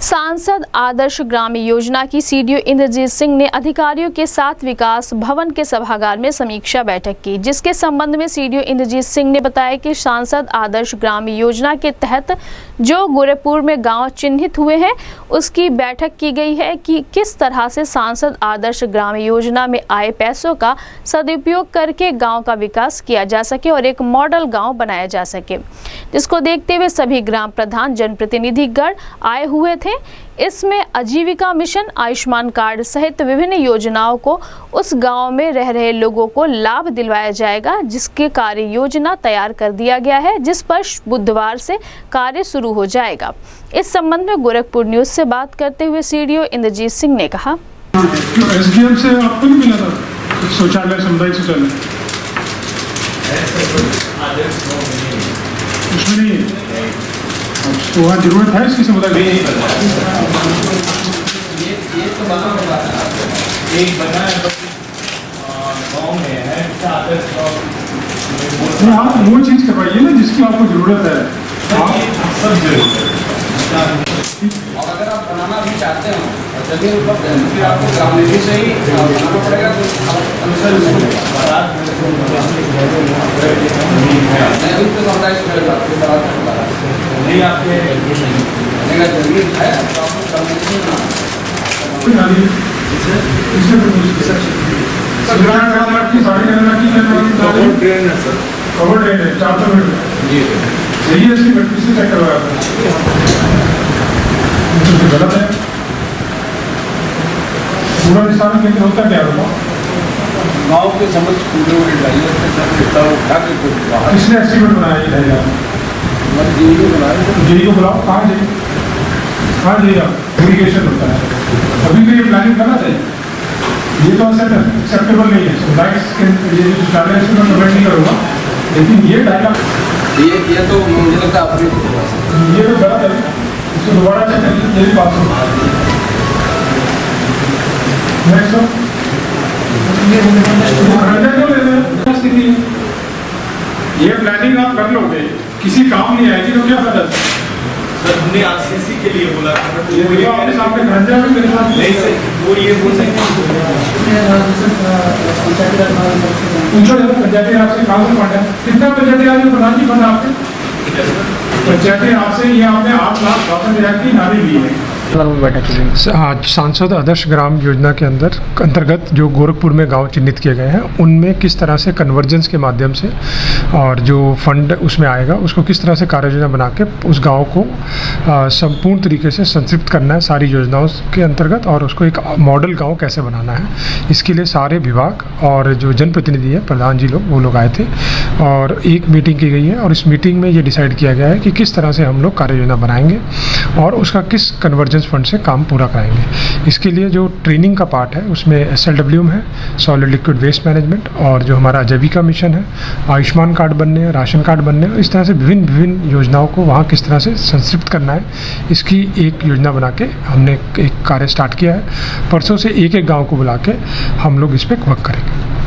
सांसद आदर्श ग्राम योजना की सीडीओ इंद्रजीत सिंह ने अधिकारियों के साथ विकास भवन के सभागार में समीक्षा बैठक की, जिसके संबंध में सीडीओ इंद्रजीत सिंह ने बताया कि सांसद आदर्श ग्राम योजना के तहत जो गोरखपुर में गाँव चिन्हित हुए हैं, उसकी बैठक की गई है कि किस तरह से सांसद आदर्श ग्राम योजना में आए पैसों का सदुपयोग करके गाँव का विकास किया जा सके और एक मॉडल गाँव बनाया जा सके। जिसको देखते हुए सभी ग्राम प्रधान, जनप्रतिनिधिगण आए हुए थे। इसमें आजीविका मिशन आयुष्मान कार्ड सहित विभिन्न योजनाओं को उस गाँव में रह रहे लोगों को लाभ दिलवाया जाएगा जिसके कार्य योजना तैयार कर दिया गया है जिस पर बुधवार से कार्य शुरू हो जाएगा। इस संबंध में गोरखपुर न्यूज़ से बात करते हुए सीडीओ इंद्रजीत सिंह ने कहा। एसडीएम से आपको नहीं मिला था? शौचालय शौचालय उसमें नहीं तो वहाँ ज़रूरत है। इसकी समुदाय ये ये तो बना हुआ था एक बना में है आप वो चीज़ करवाइए ना जिसकी आपको ज़रूरत है सब ज़रूरत है और अगर आप बनाना भी चाहते हो तो फिर आपको से ही पड़ेगा तो पर नहीं आपके तो ही मतलब ट्रेन है सर। कवर है चार सौ मीटर। जी। सही है इसकी चेक करवाया आपने तो गलत है? पूरा निशान लेकिन होता क्या होगा गाँव के समझ पूरे हुए उसके साथ इतना उठा के कुछ बाहर किसने एस्टिमेट बनाया जेई को बुलाओ। कहाँ जेई कहाँ जेई आप इरिगेशन होता है। अभी तो ये प्लानिंग गलत है ये तो एक्सेप्टेबल नहीं है। सो लाइक्स ये जो है इसमें कमेंट नहीं करूँगा। लेकिन ये डायलॉग ये ये तो मुझे लगता है अपनी ये तो गलत है। इसको दोबारा चेक करिए ये भी बात नेक्स्ट ये लोगे किसी काम नहीं आएगी तो क्या फ़ायदा? सर हमने आरसीसी के लिए बोला था ये आपने सामने खंजा में मेरे साथ नहीं सर वो ये बोल सकते पूछो जब पंचायती राज से काम में कितना पंचायती राज में प्रधान जी बना आपके? पंचायती राज से ये आपने आठ लाख हज़ार की नारी ली है। आज सांसद आदर्श ग्राम योजना के अंदर अंतर्गत जो गोरखपुर में गाँव चिन्हित किए गए हैं, उनमें किस तरह से कन्वर्जेंस के माध्यम से और जो फंड उसमें आएगा, उसको किस तरह से कार्य योजना बना के उस गाँव को संपूर्ण तरीके से संक्षिप्त करना है सारी योजनाओं के अंतर्गत और उसको एक मॉडल गाँव कैसे बनाना है, इसके लिए सारे विभाग और जो जनप्रतिनिधि है, प्रधान जी लोग, वो लोग आए थे और एक मीटिंग की गई है और इस मीटिंग में ये डिसाइड किया गया है कि किस तरह से हम लोग कार्य योजना बनाएँगे और उसका किस कन्वर्जेंस फंड से काम पूरा कराएँगे। इसके लिए जो ट्रेनिंग का पार्ट है, उसमें एस है सॉलिड लिक्विड वेस्ट मैनेजमेंट और जो हमारा आजीविका मिशन है, आयुष्मान कार्ड बनने, राशन कार्ड बनने हैं इस तरह से विभिन्न विभिन्न योजनाओं को वहाँ किस तरह से संक्षिप्त करना है, इसकी एक योजना बना के हमने एक कार्य स्टार्ट किया है। परसों से एक एक गाँव को बुला के हम लोग इस पर वर्क करेंगे।